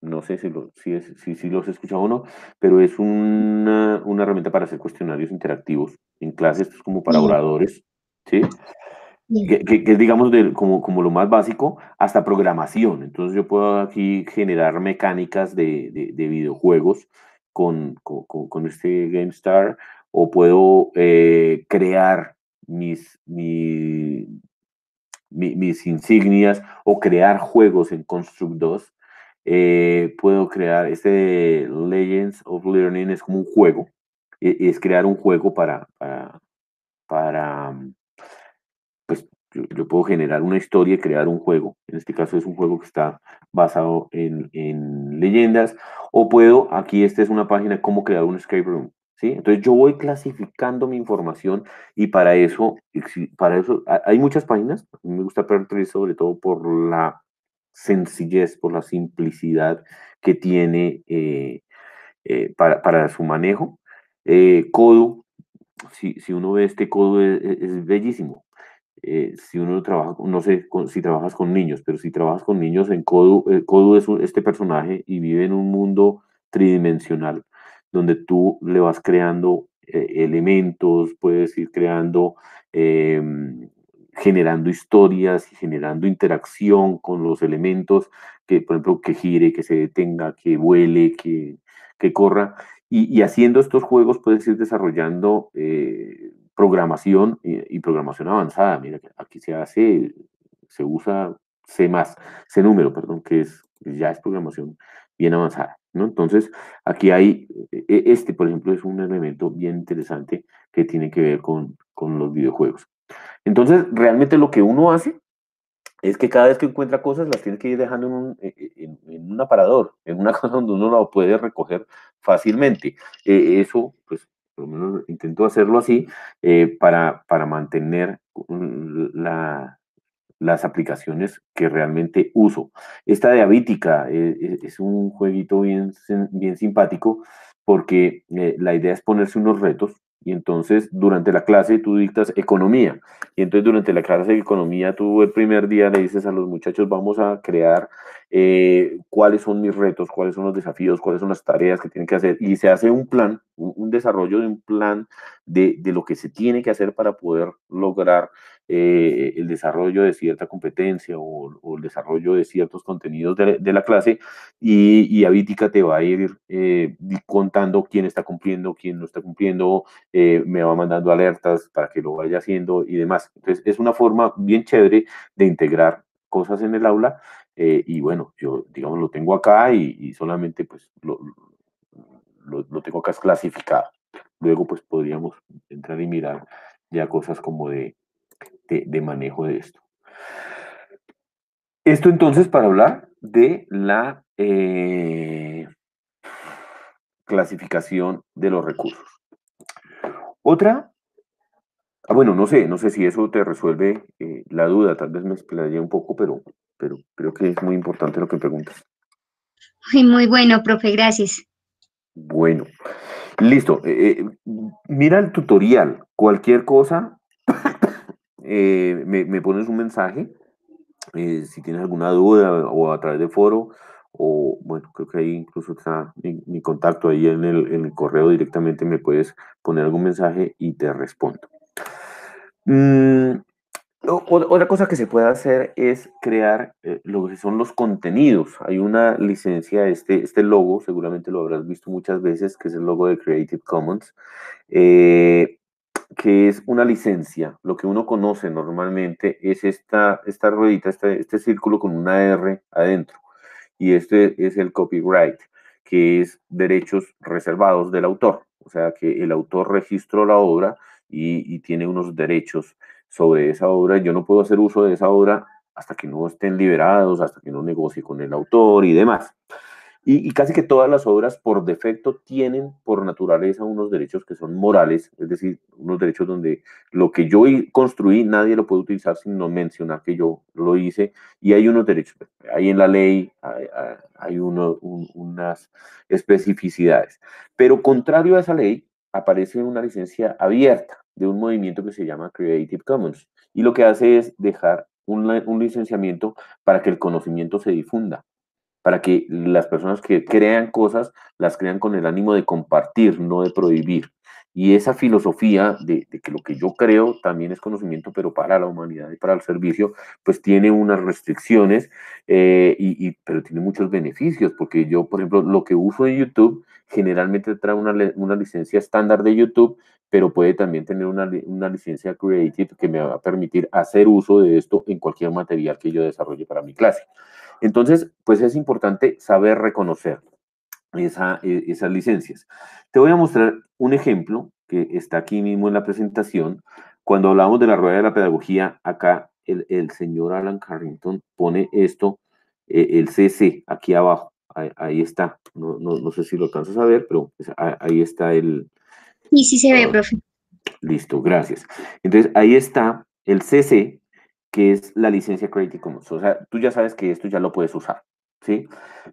no sé si, lo, si, es, si, si los he escuchado o no, pero es una, una, herramienta para hacer cuestionarios interactivos en clases, esto es como para oradores, ¿sí? Que, que, es, digamos, de, como, como lo más básico, hasta programación. Entonces yo puedo aquí generar mecánicas de, de, de videojuegos con, con, con, este GameStar o puedo eh, crear mis, mi, mi, mis insignias o crear juegos en Construct 2 eh, puedo crear este Legends of Learning, es como un juego, es crear un juego para, para, para yo, puedo generar una historia y crear un juego. En este caso es un juego que está basado en, en leyendas. O puedo, aquí esta es una página, cómo crear un escape room. ¿sí? Entonces yo voy clasificando mi información y para eso, para eso hay muchas páginas. me gusta Pertris sobre todo por la sencillez, por la simplicidad que tiene eh, eh, para, para, su manejo. Eh, Codo, si, si, uno ve este codo es, bellísimo. Si uno trabaja, no sé si trabajas con niños, pero si trabajas con niños en Codo, Codo es este personaje y vive en un mundo tridimensional donde tú le vas creando elementos, puedes ir creando em, generando historias y generando interacción con los elementos, que por ejemplo que gire, que se detenga, que vuele, que, que corra. Y, y, haciendo estos juegos puedes ir desarrollando eh, programación y, programación avanzada. Mira, aquí se hace, se usa C+, C número, perdón, que es, ya es programación bien avanzada. ¿no? Entonces, aquí hay, e, e, este por ejemplo es un elemento bien interesante que tiene que ver con, con los videojuegos. Entonces, realmente lo que uno hace es que cada vez que encuentra cosas las tiene que ir dejando en un, e, en, un aparador, en una cosa donde uno lo puede recoger fácilmente. Eso, pues, por lo menos intento hacerlo así eh, para, para mantener la, las aplicaciones que realmente uso. Esta de Avítica eh, es un jueguito bien, bien simpático porque la idea es ponerse unos retos y entonces durante la clase tú dictas economía. Y entonces durante la clase de economía tú el primer día le dices a los muchachos vamos a crear eh, cuáles son mis retos, cuáles son los desafíos, cuáles son las tareas que tienen que hacer. Y se hace un plan, un, desarrollo de un plan de, de, lo que se tiene que hacer para poder lograr eh, el desarrollo de cierta competencia o, o, el desarrollo de ciertos contenidos de, de la clase. Y, y Avítica te va a ir eh, contando quién está cumpliendo, quién no está cumpliendo, eh, me va mandando alertas para que lo vaya haciendo y demás. Entonces es una forma bien chévere de integrar cosas en el aula eh, y bueno, yo, digamos, lo tengo acá y, y solamente pues lo, lo, lo, tengo acá clasificado. Luego pues podríamos entrar y mirar ya cosas como de, de, de manejo de esto. Esto entonces para hablar de la eh, clasificación de los recursos. Otra, ah, bueno, no sé, no sé si eso te resuelve eh, la duda, tal vez me explayé un poco, pero pero creo que es muy importante lo que preguntas. Muy bueno, profe, gracias. Bueno, listo. Eh, mira el tutorial. Cualquier cosa, eh, me, pones un mensaje. Eh, si tienes alguna duda o a través de foro, o bueno, creo que ahí incluso está mi, mi contacto ahí en el, correo directamente, me puedes poner algún mensaje y te respondo. Mm, otra cosa que se puede hacer es crear eh, lo que son los contenidos. Hay una licencia, este, este logo, seguramente lo habrás visto muchas veces, que es el logo de Creative Commons, que es una licencia. Lo que uno conoce normalmente es esta, esta ruedita, este, este círculo con una R adentro. Y este es el copyright, que es derechos reservados del autor. O sea, que el autor registró la obra y, y tiene unos derechos sobre esa obra. Yo no puedo hacer uso de esa obra hasta que no estén liberados, hasta que no negocie con el autor y demás. Y, casi que todas las obras por defecto tienen por naturaleza unos derechos que son morales, es decir, unos derechos donde lo que yo construí nadie lo puede utilizar sin no mencionar que yo lo hice y hay unos derechos, hay en la ley, hay, hay uno, un, unas especificidades. Pero contrario a esa ley, aparece una licencia abierta de un movimiento que se llama Creative Commons. Y lo que hace es dejar un licenciamiento para que el conocimiento se difunda, para que las personas que crean cosas las crean con el ánimo de compartir, no de prohibir. Y esa filosofía de, que lo que yo creo también es conocimiento, pero para la humanidad y para el servicio, pues tiene unas restricciones, eh, y, pero tiene muchos beneficios, porque yo, por ejemplo, lo que uso en YouTube generalmente trae una, una licencia estándar de YouTube, pero puede también tener una, una, licencia Creative que me va a permitir hacer uso de esto en cualquier material que yo desarrolle para mi clase. Entonces, pues es importante saber reconocer esa, e, esas licencias. Te voy a mostrar un ejemplo que está aquí mismo en la presentación. Cuando hablamos de la rueda de la pedagogía, acá el, el señor Alan Carrington pone esto, eh, el CC, aquí abajo. Ahí, está. No, no, no, sé si lo alcanzas a ver, pero pues, ahí está el... Y sí se ve, profe. Listo, gracias. Entonces, ahí está el CC, que es la licencia Creative Commons. O sea, tú ya sabes que esto ya lo puedes usar. ¿sí?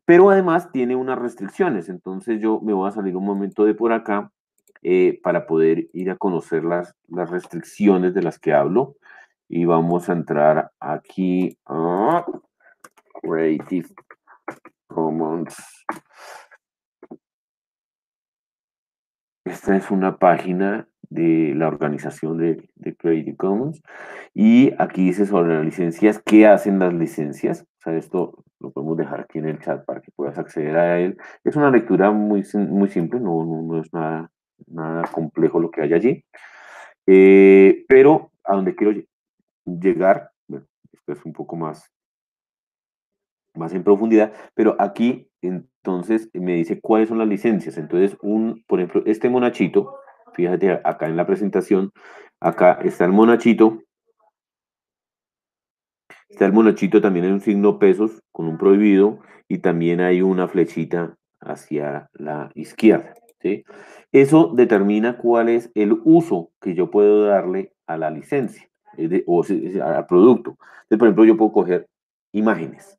Pero además tiene unas restricciones, entonces yo me voy a salir un momento de por acá eh, para poder ir a conocer las, las restricciones de las que hablo y vamos a entrar aquí a Creative Commons. Esta es una página de la organización de, Creative Commons y aquí dice sobre las licencias, qué hacen las licencias. O sea, esto lo podemos dejar aquí en el chat para que puedas acceder a él. Es una lectura muy, muy simple, no, no, es nada, nada complejo lo que hay allí. Eh, pero a donde quiero llegar, esto es un poco más, más en profundidad, pero aquí entonces me dice cuáles son las licencias. Entonces, un, por ejemplo, este monachito, fíjate acá en la presentación, acá está el monachito, Está el monachito, también hay un signo pesos con un prohibido y también hay una flechita hacia la izquierda. ¿sí? Eso determina cuál es el uso que yo puedo darle a la licencia o al producto. Por ejemplo, yo puedo coger imágenes.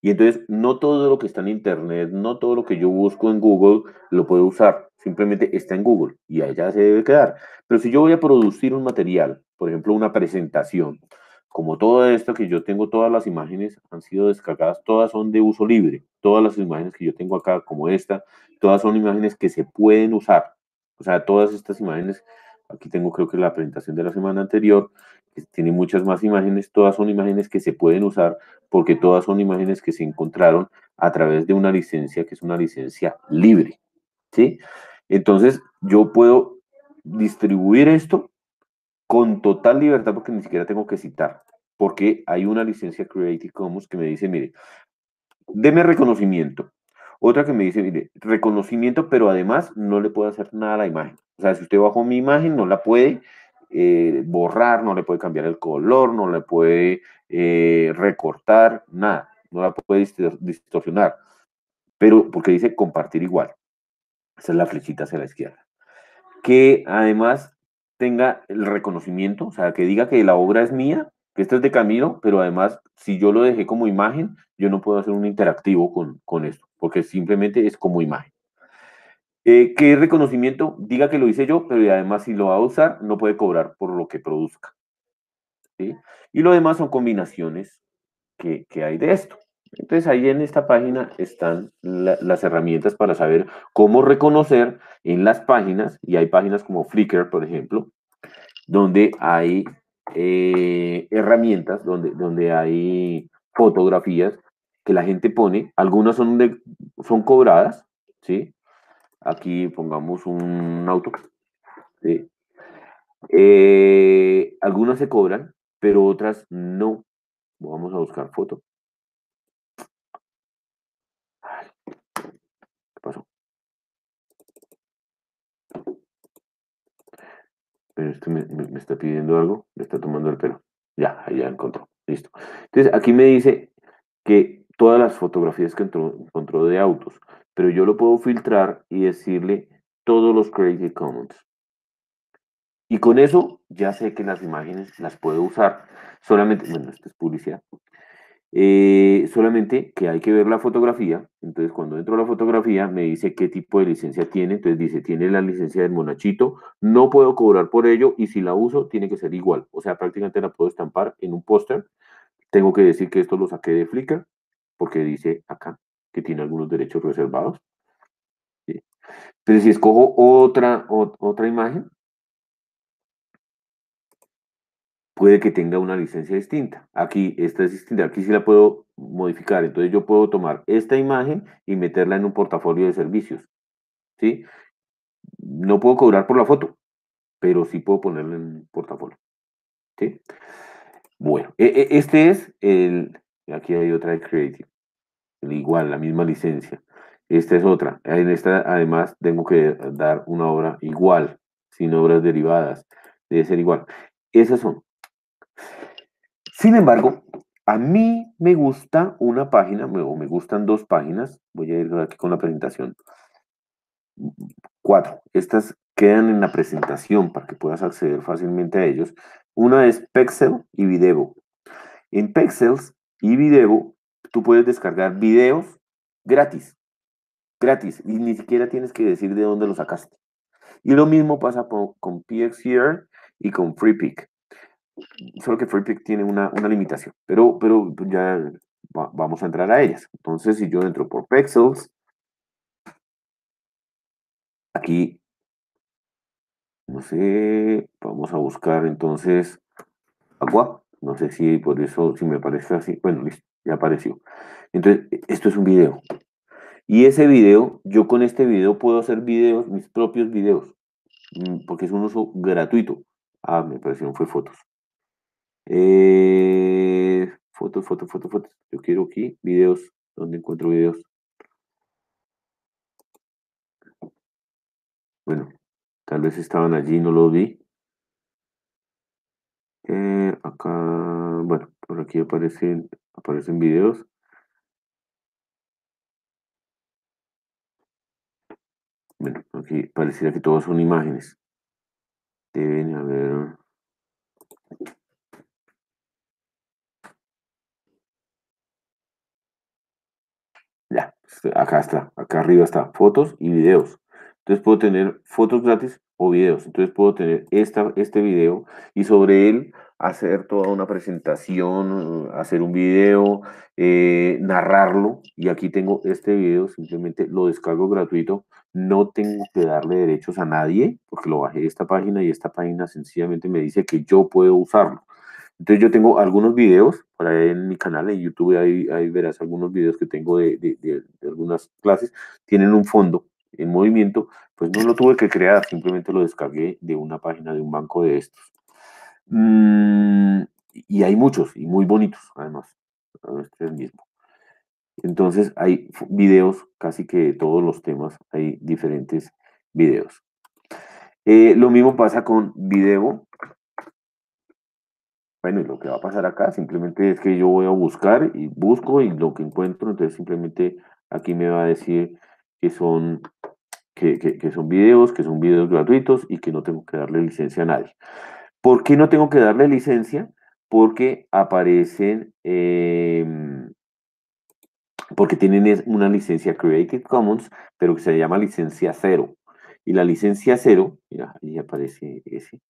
Y entonces no todo lo que está en Internet, no todo lo que yo busco en Google lo puedo usar. Simplemente está en Google y allá se debe quedar. Pero si yo voy a producir un material, por ejemplo, una presentación, como todo esto que yo tengo, todas las imágenes han sido descargadas, todas son de uso libre. Todas las imágenes que yo tengo acá, como esta, todas son imágenes que se pueden usar. O sea, todas estas imágenes, aquí tengo creo que la presentación de la semana anterior, que tiene muchas más imágenes, todas son imágenes que se pueden usar porque todas son imágenes que se encontraron a través de una licencia que es una licencia libre. ¿Sí? Entonces, yo puedo distribuir esto con total libertad porque ni siquiera tengo que citar, porque hay una licencia Creative Commons que me dice, mire, deme reconocimiento. Otra que me dice, mire, reconocimiento, pero además no le puedo hacer nada a la imagen. O sea, si usted bajó mi imagen, no la puede eh, borrar, no le puede cambiar el color, no le puede eh, recortar, nada, no la puede distorsionar. Pero porque dice compartir igual. Esa es la flechita hacia la izquierda. Que además tenga el reconocimiento, o sea, que diga que la obra es mía, que esto es de Camilo, pero además, si yo lo dejé como imagen, yo no puedo hacer un interactivo con, con esto, porque simplemente es como imagen. Eh, ¿Qué reconocimiento? Diga que lo hice yo, pero además si lo va a usar, no puede cobrar por lo que produzca. Y lo demás son combinaciones que, que hay de esto. Entonces ahí en esta página están las herramientas para saber cómo reconocer en las páginas, y hay páginas como Flickr, por ejemplo, donde hay eh, herramientas, donde, donde hay fotografías que la gente pone, algunas son, son cobradas, ¿sí? Aquí pongamos un auto. Eh, algunas se cobran, pero otras no. Vamos a buscar foto. pasó? Este me, me, está pidiendo algo, me está tomando el pelo. Ya, ya encontró. Listo. Entonces, aquí me dice que todas las fotografías que encontró, de autos, pero yo lo puedo filtrar y decirle todos los Creative Commons. Y con eso ya sé que las imágenes las puedo usar. Solamente, bueno, esto es publicidad. Eh, solamente que hay que ver la fotografía. Entonces, cuando entro a la fotografía, me dice qué tipo de licencia tiene. Entonces, dice, tiene la licencia del monachito. No puedo cobrar por ello y si la uso, tiene que ser igual. O sea, prácticamente la puedo estampar en un póster. Tengo que decir que esto lo saqué de Flickr, porque dice acá que tiene algunos derechos reservados. Pero si escojo otra, otra imagen, puede que tenga una licencia distinta. Aquí, esta es distinta, aquí sí la puedo modificar. Entonces yo puedo tomar esta imagen y meterla en un portafolio de servicios. ¿Sí? No puedo cobrar por la foto, pero sí puedo ponerla en un portafolio. ¿Sí? Bueno, e, e, este es el, aquí hay otra de Creative, igual, la misma licencia. Esta es otra. En esta, además, tengo que dar una obra igual, sin obras derivadas. Debe ser igual. Esas son. Sin embargo, a mí me gusta una página, o me gustan dos páginas. Voy a ir aquí con la presentación. Cuatro. Estas quedan en la presentación para que puedas acceder fácilmente a ellos. Una es Pexel y Videvo. En Pexels y Videvo, tú puedes descargar videos gratis. Gratis. Y ni siquiera tienes que decir de dónde lo sacaste. Y lo mismo pasa con PXR y con FreePic. Solo que FreePic tiene una, limitación, pero, pero ya vamos a entrar a ellas. Entonces, si yo entro por Pexels, aquí, no sé, vamos a buscar entonces agua. No sé si por eso, si me parece así. Bueno, listo, ya apareció. Entonces, esto es un video. Y ese video, yo con este video puedo hacer videos, mis propios videos, mm, porque es un uso gratuito. Ah, me parecieron, fue fotos. Eh, fotos, fotos, fotos, fotos. Yo quiero aquí videos. ¿Dónde encuentro videos? Bueno, tal vez estaban allí, no los vi. Eh, acá, bueno, por aquí aparecen, aparecen videos. Bueno, aquí pareciera que todos son imágenes. Deben haber... Ya, acá está, acá arriba está, fotos y videos. Entonces puedo tener fotos gratis o videos. Entonces puedo tener esta, este video y sobre él hacer toda una presentación, hacer un video, eh, narrarlo. Y aquí tengo este video, simplemente lo descargo gratuito. No tengo que darle derechos a nadie porque lo bajé de esta página y esta página sencillamente me dice que yo puedo usarlo. Entonces yo tengo algunos videos para en mi canal en YouTube, ahí, ahí verás algunos videos que tengo de, de, de, algunas clases, tienen un fondo en movimiento, pues no lo tuve que crear, simplemente lo descargué de una página de un banco de estos. Mm, y hay muchos y muy bonitos, además. El mismo. Entonces hay videos, casi que de todos los temas, hay diferentes videos. Eh, lo mismo pasa con video. Bueno, lo que va a pasar acá simplemente es que yo voy a buscar y busco y lo que encuentro, entonces simplemente aquí me va a decir que son, que son videos, que son videos gratuitos y que no tengo que darle licencia a nadie. ¿Por qué no tengo que darle licencia? Porque aparecen, em, porque tienen una licencia Creative Commons, pero que se llama licencia cero. Y la licencia cero, mira, ahí aparece ese.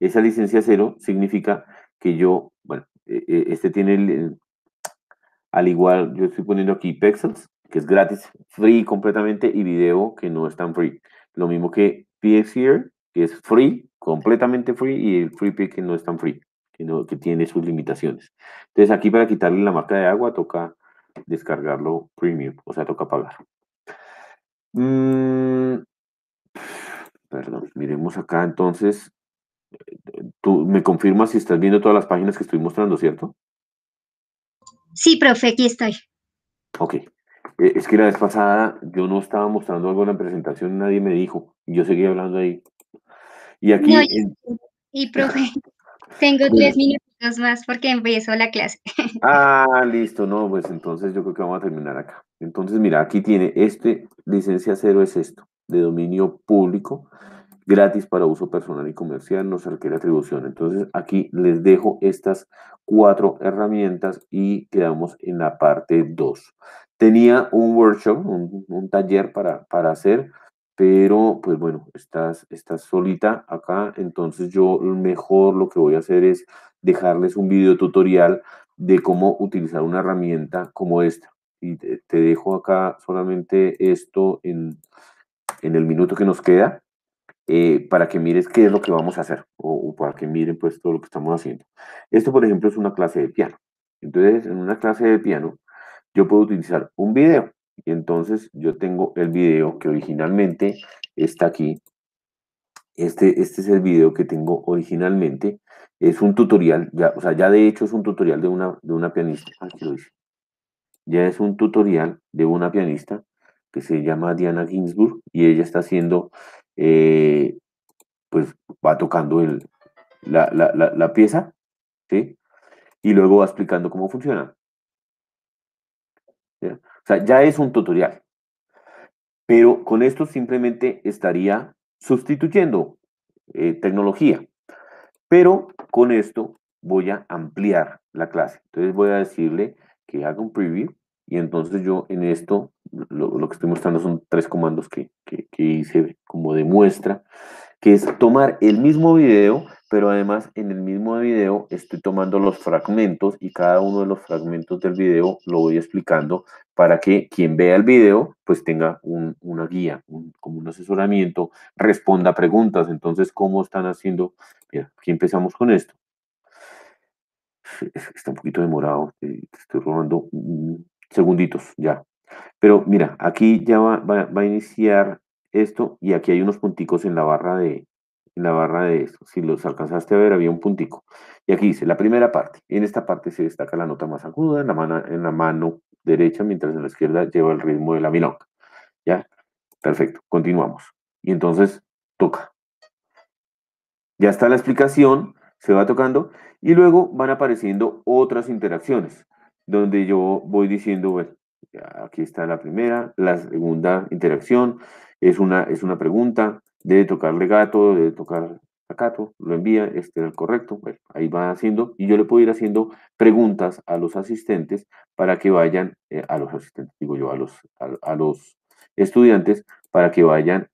Esa licencia cero significa que yo, bueno, e, e, este tiene, al igual, yo estoy poniendo aquí Pexels, que es gratis, free completamente, y video que no es tan free. Lo mismo que PXhere, que es free, completamente free, y el free pick que no es tan free, que, no, que tiene sus limitaciones. Entonces aquí para quitarle la marca de agua toca descargarlo premium, o sea, toca pagar. Mm, perdón, miremos acá entonces. Tú me confirmas si estás viendo todas las páginas que estoy mostrando, ¿cierto? Sí, profe, aquí estoy. Ok. Eh, es que la vez pasada yo no estaba mostrando algo en la presentación, nadie me dijo. Yo seguía hablando ahí. Y aquí... y profe, tengo tres minutos más porque empezó la clase. Ah, listo, no, pues entonces yo creo que vamos a terminar acá. Entonces, mira, aquí tiene este, licencia cero es esto, de dominio público. gratis para uso personal y comercial, no se requiere atribución. Entonces aquí les dejo estas cuatro herramientas y quedamos en la parte 2. Tenía un workshop, un, taller para, para hacer, pero pues bueno, estás, estás solita acá, entonces yo mejor lo que voy a hacer es dejarles un video tutorial de cómo utilizar una herramienta como esta. Y te, dejo acá solamente esto en, en, el minuto que nos queda eh, para que mires qué es lo que vamos a hacer o, para que miren pues todo lo que estamos haciendo. Esto, por ejemplo, es una clase de piano. Entonces, en una clase de piano, yo puedo utilizar un video. Y entonces yo tengo el video que originalmente está aquí. Este, este es el video que tengo originalmente. Es un tutorial, ya, o sea, ya de hecho es un tutorial de una, de una pianista. Aquí lo. Ya es un tutorial de una pianista que se llama Diana Ginsburg y ella está haciendo, eh, pues va tocando el, la, la, la, pieza, ¿sí? Y luego va explicando cómo funciona. O sea, ya es un tutorial. Pero con esto simplemente estaría sustituyendo eh, tecnología. Pero con esto voy a ampliar la clase. Entonces voy a decirle que haga un preview y entonces yo en esto, lo, que estoy mostrando son tres comandos que, que, que hice como de muestra, que es tomar el mismo video, pero además en el mismo video estoy tomando los fragmentos y cada uno de los fragmentos del video lo voy explicando para que quien vea el video pues tenga una guía, como un asesoramiento, responda preguntas. Entonces, ¿cómo están haciendo? Mira, aquí empezamos con esto. Está un poquito demorado, estoy robando segunditos ya. Pero mira, aquí ya va, va a iniciar esto y aquí hay unos punticos en la barra de, en la barra de esto. Si los alcanzaste a ver, había un puntico. Y aquí dice, la primera parte. En esta parte se destaca la nota más aguda en la mano, en la mano derecha, mientras en la izquierda lleva el ritmo de la milonga. ¿Ya? Perfecto. Continuamos. Y entonces toca. Ya está la explicación, se va tocando y luego van apareciendo otras interacciones donde yo voy diciendo, bueno, aquí está la primera, la segunda interacción es una, es una pregunta, debe tocarle gato, debe tocar gato, lo envía, este es el correcto, bueno, ahí va haciendo, y yo le puedo ir haciendo preguntas a los asistentes para que vayan, eh, a los asistentes, digo yo, a los, a, los estudiantes, para que vayan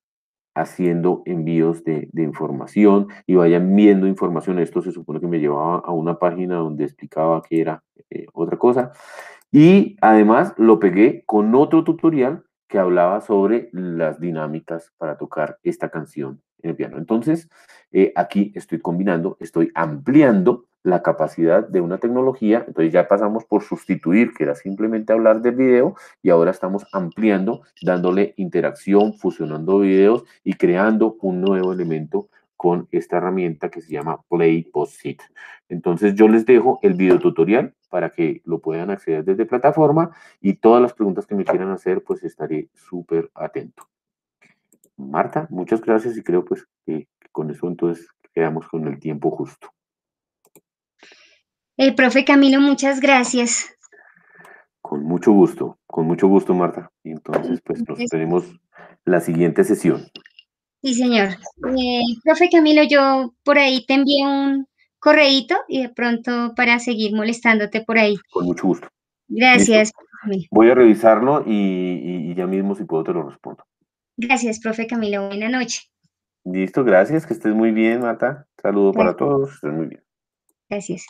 haciendo envíos de, información y vayan viendo información. Esto se supone que me llevaba a una página donde explicaba que era eh, otra cosa. Y además lo pegué con otro tutorial que hablaba sobre las dinámicas para tocar esta canción en el piano. Entonces, eh, aquí estoy combinando, estoy ampliando la capacidad de una tecnología, entonces ya pasamos por sustituir, que era simplemente hablar del video, y ahora estamos ampliando, dándole interacción, fusionando videos y creando un nuevo elemento con esta herramienta que se llama Play. Entonces yo les dejo el video tutorial para que lo puedan acceder desde plataforma y todas las preguntas que me quieran hacer, pues estaré súper atento. Marta, muchas gracias y creo pues que con eso entonces quedamos con el tiempo justo. El profe Camilo, muchas gracias. Con mucho gusto, con mucho gusto, Marta. Y entonces, pues nos tenemos la siguiente sesión. Sí, señor. Eh, profe Camilo, yo por ahí te envié un correíto y de pronto para seguir molestándote por ahí. Con mucho gusto. Gracias. Voy a revisarlo y, ya mismo si puedo te lo respondo. Gracias, profe Camilo. Buena noche. Listo, gracias. Que estés muy bien, Marta. Saludo para todos. Estés muy bien. Gracias.